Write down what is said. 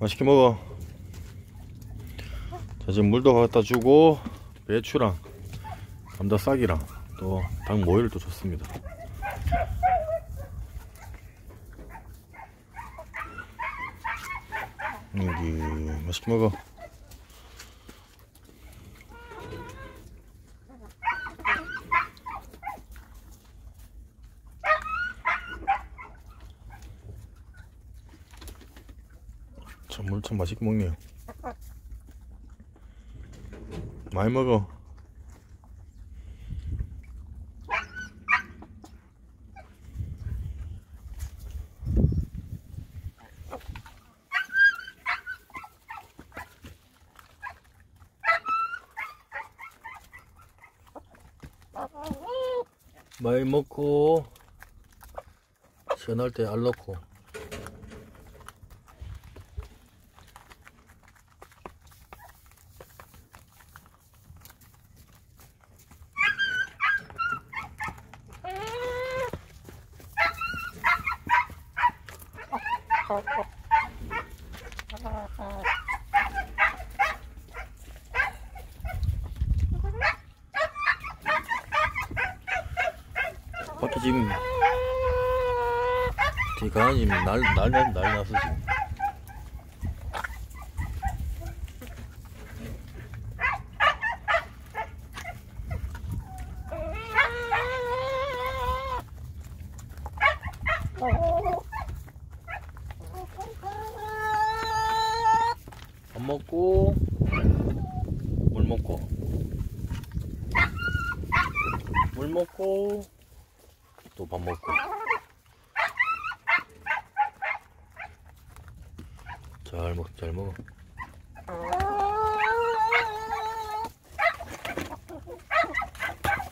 맛있게 먹어. 자, 지금 물도 갖다 주고, 배추랑, 감자 싹이랑, 또, 닭 모이를 또 줬습니다. 여기, 맛있게 먹어. 참, 물 참 맛있게 먹네요. 많이 먹어. 많이 먹고 시원할 때 알 넣고 밖에 지금 제 강아지 날날날 날 났어 지금 밥 먹고 물 먹고. 물 먹고 또 밥 먹고. 잘 먹, 잘 먹어